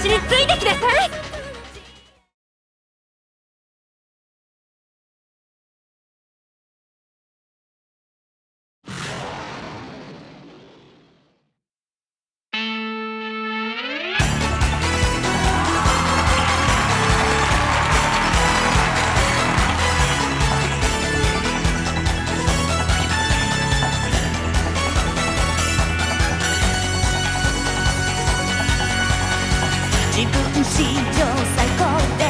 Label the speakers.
Speaker 1: 私につ
Speaker 2: 分史上最高で